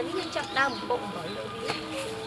ឡូវនេះយើងចាប់ដើមបំពុកអំបិលលើវា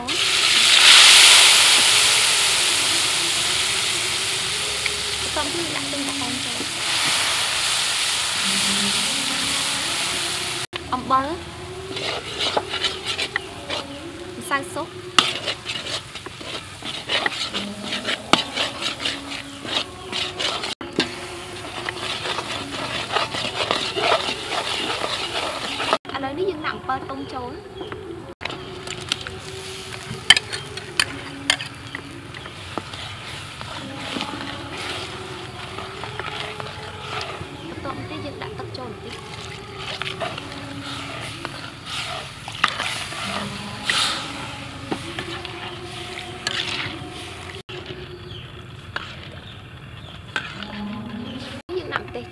ដាក់ទឹកត្រីចូលបន្ទាប់ទៀតដាក់ទឹកក្រហមចូលអំបិលម្សៅស៊ុបឥឡូវនេះយើងដាក់អំពិលទុំចូល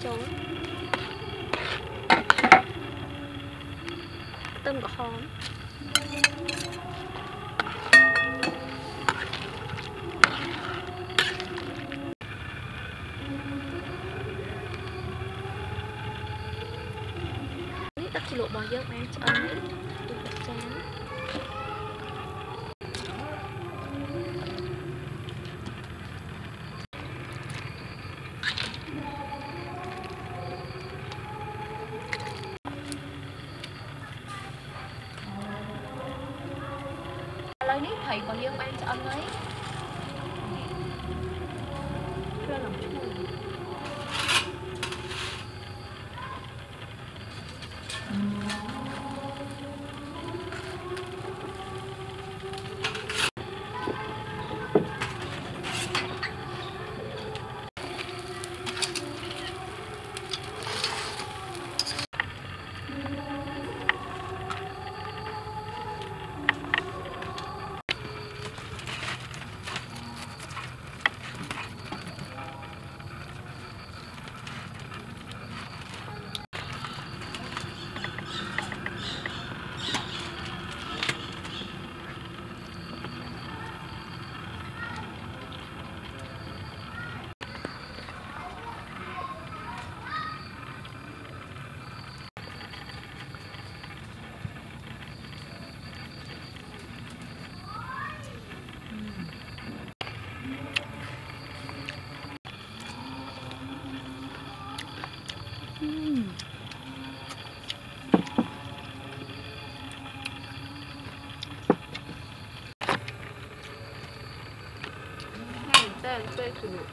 ចូលខ្ទឹមក្រហមទឹកជ្រលក់របស់យើងបានឆ្អិនហើយ cho anh ấy. Ra làm chua absolutely.